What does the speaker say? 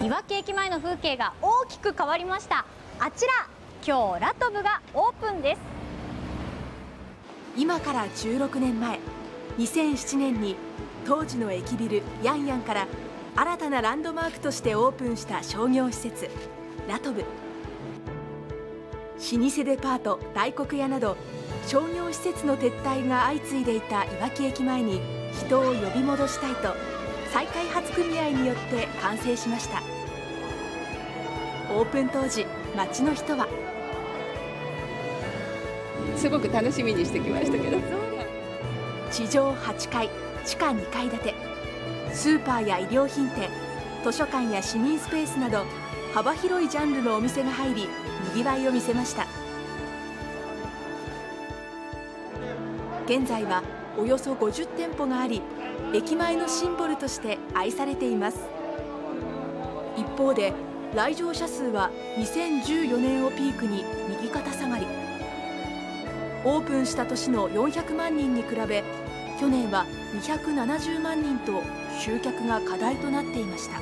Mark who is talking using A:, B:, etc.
A: いわき駅前の風景が大きく変わりました。あちら今日ラトブがオープンです。
B: 今から16年前2007年に当時の駅ビルヤンヤンから新たなランドマークとしてオープンした商業施設ラトブ。老舗デパート大黒屋など商業施設の撤退が相次いでいたいわき駅前に人を呼び戻したいと再開発組合によって完成しました。オープン当時町の人は。
C: すごく楽しみにしてきましたけど。
B: 地上8階地下2階建て。スーパーや衣料品店図書館や市民スペースなど幅広いジャンルのお店が入りにぎわいを見せました。現在はおよそ50店舗があり駅前のシンボルとして愛されています。一方で来場者数は2014年をピークに右肩下がり。オープンした年の400万人に比べ去年は270万人と集客が課題となっていました。